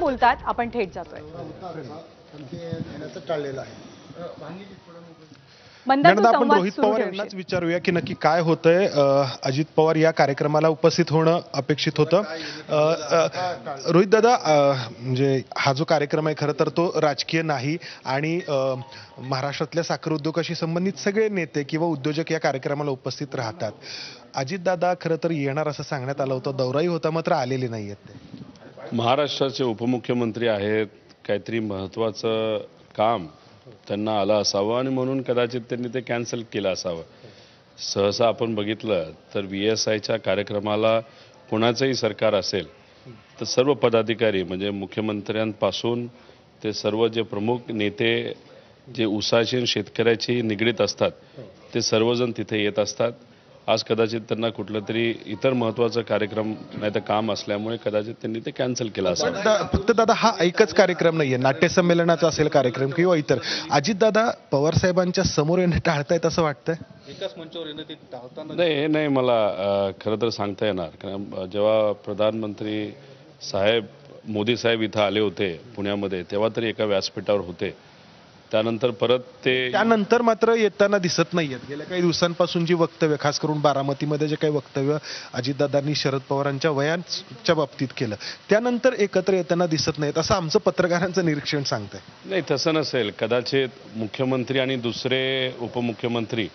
बोलतात आपण थेट जातोय. आपण रोहित पवार. यांनाच विचारूया की नक्की काय होतंय. अजित पवार या कार्यक्रमाला उपस्थित होणं अपेक्षित होतं. रोहित दादा म्हणजे हा जो कार्यक्रम आहे खरं तर तो राजकीय नाही आणि महाराष्ट्रातल्या साखर उद्योगाशी संबंधित सगळे नेते किंवा उद्योजक या कार्यक्रमाला उपस्थित राहतात. अजितदादा खरं तर येणार असं सांगण्यात आलं होतं. दौराही होता मात्र आलेले नाही आहेत ते. महाराष्ट्राचे उपमुख्यमंत्री आहेत काहीतरी महत्त्वाचं काम त्यांना आलं असावं आणि म्हणून कदाचित त्यांनी ते कॅन्सल केलं असावं. सहसा आपण बघितलं तर व्ही एस आयच्या कार्यक्रमाला कोणाचंही सरकार असेल तर सर्व पदाधिकारी म्हणजे मुख्यमंत्र्यांपासून ते सर्व जे प्रमुख नेते जे उसाशी शेतकऱ्याची शेतकऱ्याशी निगडीत असतात ते सर्वजण तिथे येत असतात. आज कदाचित त्यांना कुठलं तरी इतर महत्त्वाचं कार्यक्रम नाही तर काम असल्यामुळे कदाचित त्यांनी ते कॅन्सल केलं दा- फक्त दादा हा एकच कार्यक्रम नाहीये. नाट्य संमेलनाचा असेल कार्यक्रम किंवा इतर. अजितदादा पवार साहेबांच्या समोर येणं टाळतायत असं वाटतंय? एकाच मंचावर येणं ते टाळताना नाही हे नाही मला खरं तर सांगता येणार. कारण जेव्हा प्रधानमंत्री साहेब मोदी साहेब इथं आले होते पुण्यामध्ये तेव्हा तरी एका व्यासपीठावर होते. त्यानंतर परत ते त्यानंतर मात्र येताना दिसत नाहीयेत. गेल्या काही दिवसांपासून जी वक्तव्य खास करून बारामतीमध्ये जे काही वक्तव्य अजितदादांनी शरद पवारांच्या वयांच्या बाबतीत केलं त्यानंतर एकत्र येताना दिसत नाहीत असं आमचं पत्रकारांचं निरीक्षण सांगतंय. नाही तसं नसेल. कदाचित मुख्यमंत्री आणि दुसरे उपमुख्यमंत्री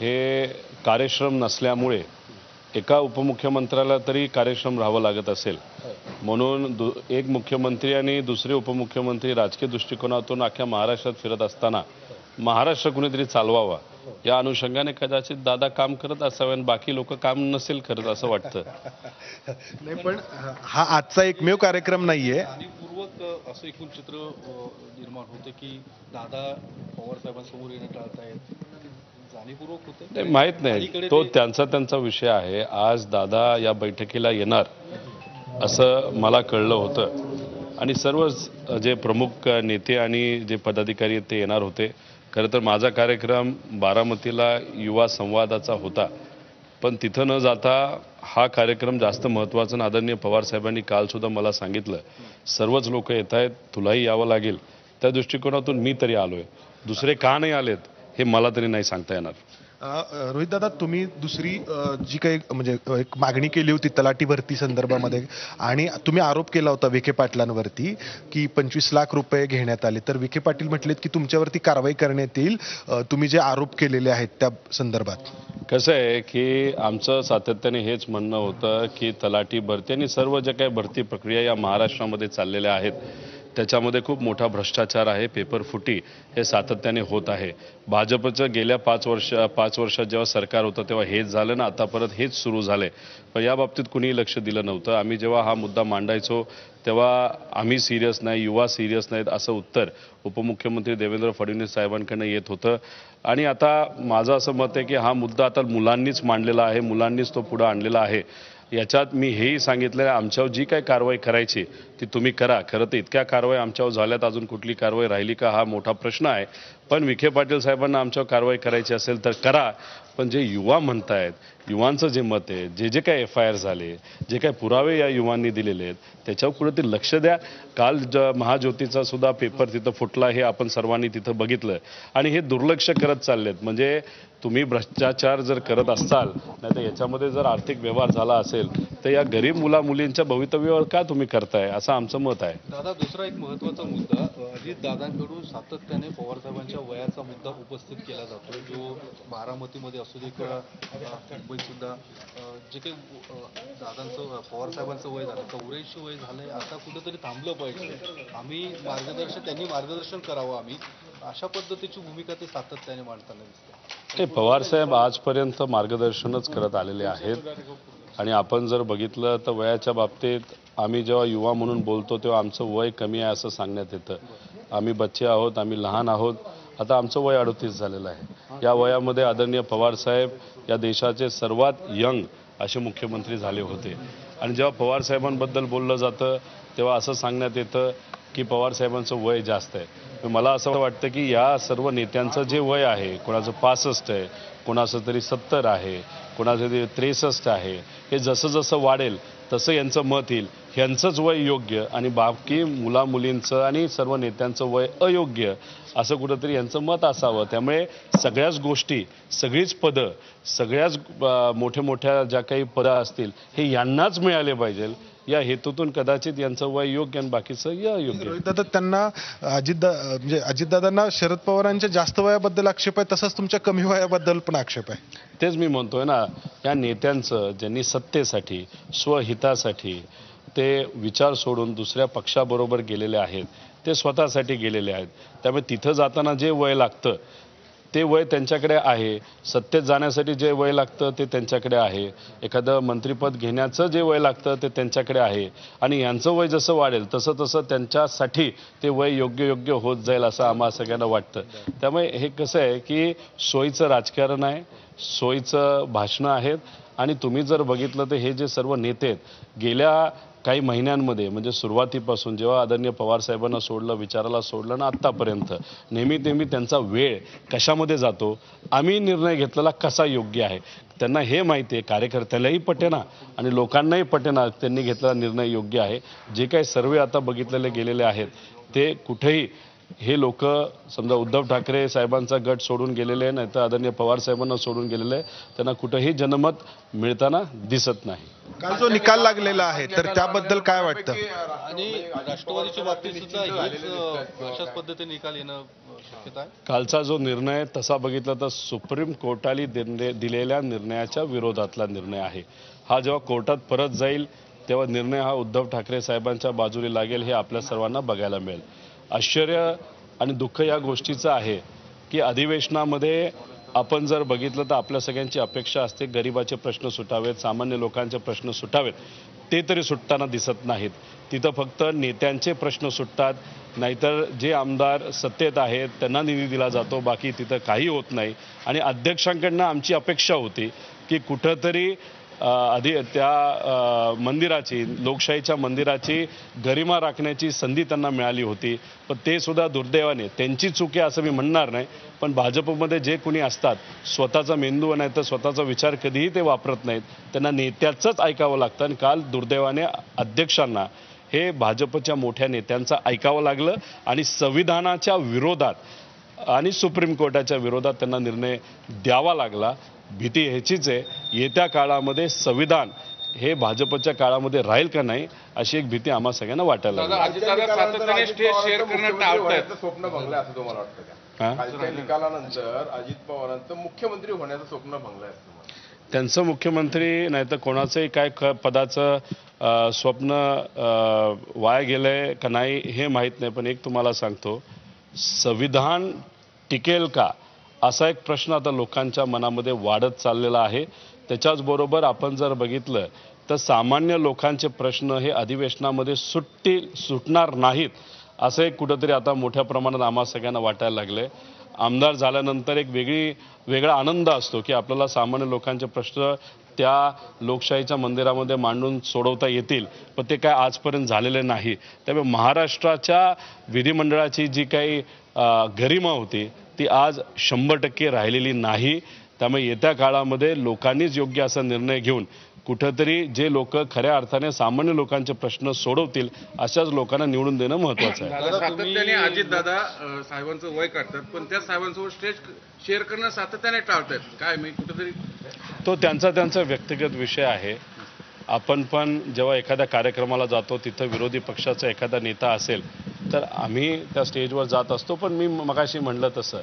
हे कार्यश्रम नसल्यामुळे एका उपमुख्यमंत्र्याला तरी कार्यश्रम राहावं लागत असेल. म्हणून दु एक मुख्यमंत्री आणि दुसरे उपमुख्यमंत्री राजकीय दृष्टिकोनातून अख्ख्या महाराष्ट्रात फिरत असताना महाराष्ट्र कुणीतरी चालवावा. या अनुषंगाने कदाचित दादा काम करत असावे आणि बाकी लोक काम नसेल करत असं वाटतं. नाही पण हा आजचा एकमेव कार्यक्रम नाहीये. असं एकूण चित्र निर्माण होतं की दादा पवार साहेबांसमोर येणं जाणीवपूर्वक होतं? माहीत नाही. ते- त्यांचा त्यांचा विषय आहे. आज दादा या बैठकीला येणार. असं मला कळलं होतं. आणि सर्व जे प्रमुख नेते आणि जे पदाधिकारी आहेत ते येणार होते. खरं तर माझा कार्यक्रम बारामतीला युवा संवादाचा होता. पण तिथं न जाता हा कार्यक्रम जास्त महत्त्वाचा आदरणीय पवार साहेबांनी कालसुद्धा मला सांगितलं. सर्वच लोक येत आहेत तुलाही यावं लागेल. त्या दृष्टिकोनातून मी तरी आलो आहे दुसरे का नाही आलेत हे मला तरी नाही सांगता येणार. रोहित दादा तुम्ही दुसरी जी काही म्हणजे एक मागणी केली होती तलाठी भरती संदर्भामध्ये आणि तुम्ही आरोप केला होता विखे पाटलांवरती की पंचवीस लाख रुपये घेण्यात आले. तर विखे पाटील म्हटलेत की तुमच्यावरती कारवाई करण्यात येईल. तुम्ही जे आरोप केलेले आहेत त्या संदर्भात. कसं आहे की आमचं सातत्याने हेच म्हणणं होतं की तलाठी भरती आणि सर्व ज्या काही भरती प्रक्रिया या महाराष्ट्रामध्ये चाललेल्या आहेत त्याच्यामध्ये खूप मोठा भ्रष्टाचार आहे पेपर फुटी हे सातत्याने होत आहे. भाजपचं गेल्या पाच वर्ष पाच वर्षात जेव्हा सरकार होतं तेव्हा हेच झालं ना आता परत हेच सुरू झालं पण या बाबतीत कुणीही लक्ष दिलं नव्हतं. आम्ही जेव्हा हा मुद्दा मांडायचो तेव्हा आम्ही सिरियस नाही युवा सिरियस नाहीत असं उत्तर उपमुख्यमंत्री देवेंद्र फडणवीस साहेबांकडनं येत होतं. आणि आता माझं असं मत आहे की हा मुद्दा आता मुलांनीच मांडलेला आहे मुलांनीच तो पुढं आणलेला आहे. याच्यात मी हेही सांगितलेलं आहे आमच्यावर जी काही कारवाई करायची ती तुम्ही करा. खरं तर इतक्या कारवाई आमच्यावर झाल्यात अजून कुठली कारवाई राहिली का हा मोठा प्रश्न आहे. पण विखे पाटील साहेबांना आमच्यावर कारवाई करायची असेल तर करा. पण जे युवा म्हणतायत युवांचं जे मत आहे जे जे काय एफ आय आर झाले जे काय पुरावे या युवांनी दिलेले आहेत त्याच्यावर कुठेतरी लक्ष द्या. काल ज महाज्योतीचा सुद्धा पेपर तिथं फुटला हे आपण सर्वांनी तिथं बघितलं. आणि हे दुर्लक्ष करत चाललेत. म्हणजे तुम्ही भ्रष्टाचार जर करत असाल नाही तर याच्यामध्ये जर आर्थिक व्यवहार झाला असेल तर या गरीब मुला मुलींच्या भवितव्यावर का तुम्ही करताय? असं आमचं मत आहे. दादा दुसरा एक महत्त्वाचा मुद्दा अजित दादांकडून सातत्याने पवारसाहेबांच्या साहेबांच्या वयाचा मुद्दा उपस्थित केला जातो. जो बारामतीमध्ये असू दे किंवा मुंबईतसुद्धा जे काही दादांचं पवारसाहेबांचं पवार साहेबांचं वय झालं चौऱ्याऐंशी वय झालंय आता कुठेतरी थांबलं पाहिजे. आम्ही मार्गदर्शन त्यांनी मार्गदर्शन करावं आम्ही. अशा पद्धतीची भूमिका ते सातत्याने मांडताना दिसते. ते पवारसाहेब आजपर्यंत मार्गदर्शनच करत आलेले आहेत. आणि आपण जर बघितलं तर वयाच्या बाबतीत आम्ही जेव्हा युवा म्हणून बोलतो तेव्हा आमचं वय कमी आहे असं सांगण्यात येतं. आम्ही बच्चे आहोत आम्ही लहान आहोत. आता आमचं वय अडतीस झालेलं आहे. या वयामध्ये आदरणीय पवारसाहेब या देशाचे सर्वात यंग असे मुख्यमंत्री झाले होते. आणि जेव्हा पवारसाहेबांबद्दल बोललं जातं तेव्हा असं सांगण्यात येतं की पवारसाहेबांचं वय जास्त आहे. मला असं वाटतं की या सर्व नेत्यांचं जे वय आहे कोणाचं पासष्ट आहे कोणाचं तरी सत्तर आहे कोणाचं तरी त्रेसष्ट आहे हे जसं जसं वाढेल तसं यांचं मत येईल. ह्यांचंच वय योग्य आणि बाकी मुलामुलींचं आणि सर्व नेत्यांचं वय अयोग्य असं कुठंतरी यांचं मत असावं. त्यामुळे सगळ्याच गोष्टी सगळीच पदं सगळ्याच मोठ्या मोठ्या ज्या काही पदं असतील हे यांनाच मिळाले पाहिजे. या हेतूतून कदाचित यांचं वय योग्य आणि बाकीचं या अयोग्य रोहितदादा त्यांना अजित म्हणजे अजितदादांना शरद पवारांच्या जास्त वयाबद्दल आक्षेप आहे तसंच तुमच्या कमी वयाबद्दल पण आक्षेप आहे. तेच मी म्हणतोय ना या नेत्यांचं ज्यांनी सत्तेसाठी स्वहितासाठी ते विचार सोडून दुसऱ्या पक्षाबरोबर गेलेले आहेत ते स्वतःसाठी गेलेले आहेत त्यामुळे तिथं जाताना जे वय लागतं ते वय त्यांच्याकडे आहे. सत्तेत जाण्यासाठी जे वय लागतं ते त्यांच्याकडे आहे. एखादं मंत्रिपद घेण्याचं जे वय लागतं ते त्यांच्याकडे आहे. आणि यांचं वय जसं वाढेल तसं तसं त्यांच्यासाठी ते वय योग्य योग्य होत जाईल असं आम्हा सगळ्यांना वाटतं. त्यामुळे हे कसं आहे की सोयीचं राजकारण आहे सोयीचं भाषणं आहेत. आणि तुम्ही जर बघितलं तर हे जे सर्व नेते आहेत गेल्या काही महिन्यांमध्ये म्हणजे सुरुवातीपासून जेव्हा आदरणीय पवार साहेबांना सोडलं विचाराला सोडलं ना आत्तापर्यंत नेहमी नेहमी त्यांचा वेळ कशामध्ये जातो आम्ही निर्णय घेतलेला कसा योग्य आहे त्यांना हे माहिती आहे कार्यकर्त्यालाही पटेना आणि लोकांनाही पटेना त्यांनी घेतलेला निर्णय योग्य आहे जे काही सर्वे आता बघितलेले गेलेले आहेत ते कुठेही हे लोक समजा उद्धव ठाकरे साहेबांचा गट सोडून गेलेले नाही तर आदरणीय पवार साहेबांना सोडून गेलेले आहे. त्यांना कुठंही जनमत मिळताना दिसत नाही काल जो निकाल लागलेला आहे तर त्याबद्दल काय वाटतं? आणि राष्ट्रवादीच्या बाबतीत सुद्धा अशाच पद्धतीने निकाल येणं अं, शक्यता आहे? कालचा जो निर्णय तसा बघितला तर सुप्रीम कोर्टाने दिले- दिलेल्या निर्णयाच्या विरोधातला निर्णय आहे. हा जेव्हा कोर्टात परत जाईल तेव्हा निर्णय हा उद्धव ठाकरे साहेबांच्या बाजूने लागेल हे आपल्या सर्वांना बघायला मिळेल. आश्चर्य आणि दुःख या गोष्टीचं आहे की अधिवेशनामध्ये आपण जर बघितलं तर आपल्या सगळ्यांची अपेक्षा असते गरिबाचे प्रश्न सुटावेत सामान्य लोकांचे प्रश्न सुटावेत. ते तरी सुटताना दिसत नाहीत. तिथं फक्त नेत्यांचे प्रश्न सुटतात नाहीतर जे आमदार सत्तेत आहेत त्यांना निधी दिला जातो बाकी तिथं काही होत नाही. आणि अध्यक्षांकडनं आमची अपेक्षा होती की कुठंतरी अ, आधी त्या मंदिराची लोकशाहीच्या मंदिराची गरिमा राखण्याची संधी त्यांना मिळाली होती. पण ते सुद्धा दुर्दैवाने त्यांची चूक आहे असं मी म्हणणार नाही पण भाजपमध्ये जे कुणी असतात स्वतःचा मेंदू नाही तर स्वतःचा विचार कधीही ते वापरत नाहीत. त्यांना नेत्याचंच ऐकावं लागतं आणि काल दुर्दैवाने अध्यक्षांना हे भाजपच्या मोठ्या नेत्यांचं ऐकावं लागलं आणि संविधानाच्या विरोधात आणि सुप्रीम कोर्टाच्या विरोधात त्यांना निर्णय द्यावा लागला. भीती ह्याचीच आहे. येत्या काळामध्ये संविधान हे भाजपच्या काळामध्ये राहील का नाही अशी एक भीती आम्हा सगळ्यांना वाटायला लागली. अजितदादा सातत्याने स्टेज शेअर करणं टाळतायत स्वप्न भंगलं असं तुम्हाला वाटतं का? कालच्या निकालानंतर अजित पवारांचं मुख्यमंत्री होण्याचं स्वप्न भंगलं त्यांचं मुख्यमंत्री नाही तर कोणाचंही काय क पदाचं स्वप्न वाया गेलंय का नाही हे माहीत नाही. पण एक तुम्हाला सांगतो संविधान टिकेल का असा एक प्रश्न आता लोकांच्या मनामध्ये वाढत चाललेला आहे. त्याच्याचबरोबर आपण जर बघितलं तर सामान्य लोकांचे प्रश्न हे अधिवेशनामध्ये सुट्टी सुटणार नाहीत असे कुठंतरी आता मोठ्या प्रमाणात आम्हा सगळ्यांना वाटायला लागले आमदार झाल्यानंतर एक वेगळी वेगळा आनंद असतो की आपल्याला सामान्य लोकांचे प्रश्न त्या लोकशाहीच्या मंदिरामध्ये मांडून सोडवता येतील पण ते काय आजपर्यंत झालेले नाही. त्यामुळे महाराष्ट्राच्या विधिमंडळाची जी काही गरिमा होती ती आज शंभर टक्के राहिलेली नाही. त्यामुळे येत्या काळामध्ये लोकांनीच योग्य असा निर्णय घेऊन कुठंतरी जे लोक खऱ्या अर्थाने सामान्य लोकांचे प्रश्न सोडवतील अशाच लोकांना निवडून देणं महत्त्वाचं आहे. सातत्याने अजित दादा साहेबांचं वय काढतात पण त्या साहेबांसोबत स्टेज शेअर करणं सातत्याने टाळतायत. काय मी कुठेतरी तो त्यांचा त्यांचा व्यक्तिगत विषय आहे. आपण पण जेव्हा एखाद्या कार्यक्रमाला जातो तिथं विरोधी पक्षाचा एखादा नेता असेल तर आम्ही त्या स्टेजवर जात असतो पण मी मगाशी म्हणलं तसं.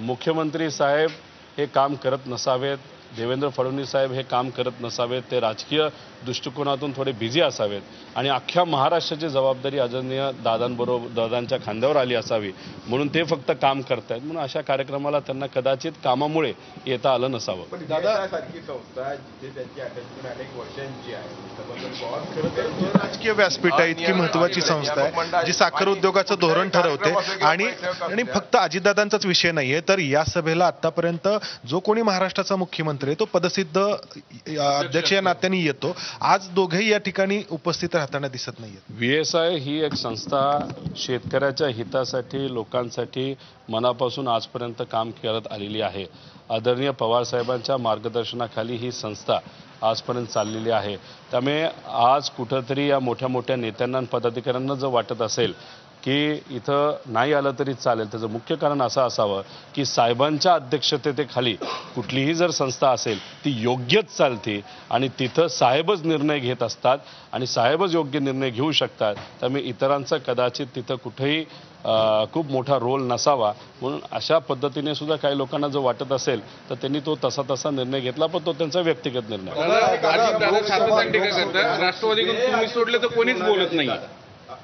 मुख्यमंत्री साहेब हे काम करत नसावेत. देवेंद्र फडणवीस साहेब हे काम करत नसावेत. ते राजकीय दृष्टिकोनातून थोडे बिझी असावेत. आणि अख्ख्या महाराष्ट्राची जबाबदारी आदरणीय दादांबरोबर दादांच्या खांद्यावर आली असावी. म्हणून ते फक्त काम करतायत. म्हणून अशा कार्यक्रमाला त्यांना कदाचित कामामुळे येता आलं नसावं. पण सारखी संस्था जिथे त्यांची अटॅचमेंट अनेक वर्षांची आहे. त्याबद्दल पवार खरं तर राजकीय व्यासपीठ आहे इतकी महत्वाची संस्था आहे जी साखर उद्योगाचं धोरण ठरवते आणि आणि फक्त अजितदादांचाच विषय नाहीये. तर या सभेला आतापर्यंत जो कोणी महाराष्ट्राचा मुख्यमंत्री मंत्री आहे, तो पदसिद्ध अध्यक्ष या नात्याने येतो. आज दोघेही या ठिकाणी उपस्थित राहताना दिसत नाही व्ही एस आय ही एक संस्था शेतकऱ्याच्या हितासाठी लोकांसाठी मनापासून आजपर्यंत काम करत आलेली आहे. आदरणीय पवारसाहेबांच्या मार्गदर्शनाखाली ही संस्था आजपर्यंत चाललेली आहे. त्यामुळे आज कुठंतरी या मोठ्या मोठ्या नेत्यांना पदाधिकाऱ्यांना जर वाटत असेल की इथं नाही आलं तरी चालेल. त्याचं मुख्य कारण असं असावं की साहेबांच्या अध्यक्षतेखाली कुठलीही जर संस्था असेल ती योग्यच चालते आणि तिथं साहेबच निर्णय घेत असतात आणि साहेबच योग्य निर्णय घेऊ शकतात त्यामुळे इतरांचा कदाचित तिथं कुठेही खूप मोठा रोल नसावा. म्हणून अशा पद्धतीने सुद्धा काही लोकांना जर वाटत असेल तर त्यांनी तो तसा तसा निर्णय घेतला पण तो त्यांचा व्यक्तिगत निर्णय. राष्ट्रवादीकडून तुम्ही सोडले तर कोणीच बोलत नाही.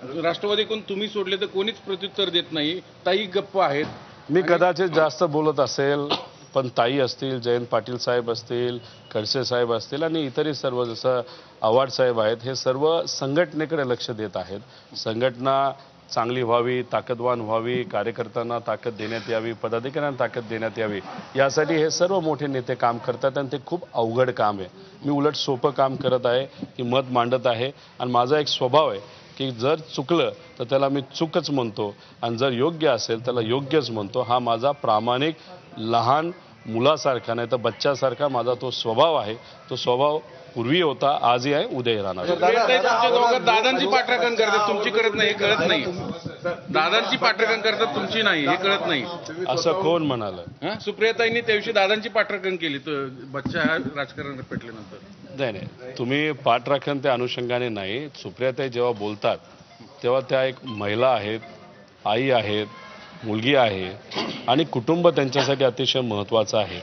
राष्ट्रवादीकडून तुम्ही सोडले तर कोणीच प्रत्युत्तर देत नाही. ताई गप्प आहेत. मी कदाचित जास्त बोलत असेल पण ताई असतील जयंत पाटील साहेब असतील खडसे साहेब असतील आणि इतरही सर्व जसं आव्हाड साहेब आहेत हे सर्व संघटनेकडे लक्ष देत आहेत. संघटना चांगली व्हावी ताकदवान व्हावी कार्यकर्त्यांना ताकद देण्यात यावी पदाधिकाऱ्यांना ताकद देण्यात यावी यासाठी हे सर्व मोठे नेते काम करतात आणि ते खूप अवघड काम आहे. मी उलट सोपं काम करत आहे की मत मांडत आहे आणि माझा एक स्वभाव आहे की जर चुकलं तर त्याला मी चूकच म्हणतो. आणि जर योग्य असेल त्याला योग्यच म्हणतो. हा माझा प्रामाणिक लहान मुलासारखा नाही तर बच्च्यासारखा माझा तो स्वभाव आहे. तो स्वभाव पूर्वी होता आजही आहे उद्याही राहणार दादांची पाठराखण करतात. तुमची करत नाही हे कळत नाही. दादांची पाठराखण करतात तुमची नाही हे कळत नाही. असं कोण म्हणालं? सुप्रियाताईंनी त्या दिवशी दादांची पाठराखण केली. तर बच्चा हा राजकारणात पेटल्यानंतर. नाही नाही. तुम्ही पाठराखण त्या अनुषंगाने नाही. सुप्रियाताई जेव्हा बोलतात तेव्हा त्या एक महिला आहेत आई आहेत मुलगी आहे आणि कुटुंब त्यांच्यासाठी अतिशय महत्त्वाचं आहे.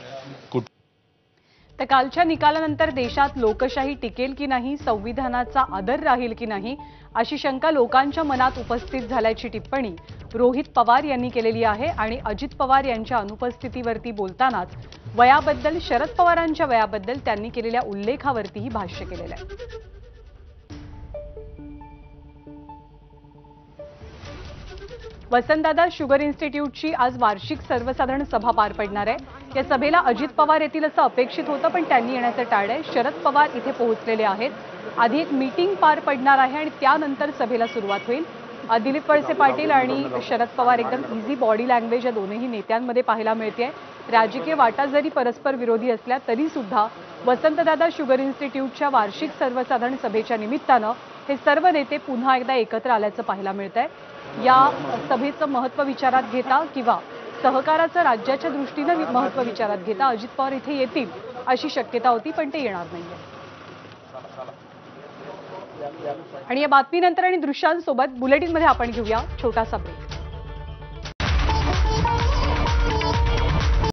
तर कालच्या निकालानंतर देशात लोकशाही टिकेल की नाही संविधानाचा आदर राहील की नाही अशी शंका लोकांच्या मनात उपस्थित झाल्याची टिप्पणी रोहित पवार यांनी केलेली आहे आणि अजित पवार यांच्या अनुपस्थितीवरती बोलतानाच वयाबद्दल शरद पवारांच्या वयाबद्दल त्यांनी केलेल्या उल्लेखावरतीही भाष्य केलेलं आहे. वसंतदादा शुगर इन्स्टिट्यूटची आज वार्षिक सर्वसाधारण सभा पार पडणार आहे. या सभेला अजित पवार येतील असं अपेक्षित होतं पण त्यांनी येण्याचं टाळलंय. शरद पवार इथे पोहोचलेले आहेत. आधी एक मीटिंग पार पडणार आहे आणि त्यानंतर सभेला सुरुवात होईल. दिलीप वळसे पाटील आणि शरद पवार एकदम इझी बॉडी लँग्वेज या दोनही नेत्यांमध्ये पाहायला मिळते राजकीय वाटा जरी परस्पर विरोधी असल्या तरी सुद्धा वसंतदादा शुगर इन्स्टिट्यूटच्या वार्षिक सर्वसाधारण सभेच्या निमित्तानं हे सर्व नेते पुन्हा एकदा एकत्र आल्याचं पाहायला मिळत आहे या सभेचं महत्त्व विचारात घेता किंवा सहकाराचं राज्याच्या दृष्टीनं वि- महत्त्व विचारात घेता अजित पवार इथे येतील अशी शक्यता होती पण ते येणार नाहीये. आणि या बातमीनंतर आणि दृश्यांसोबत बुलेटिनमध्ये आपण घेऊया छोटासा ब्रेक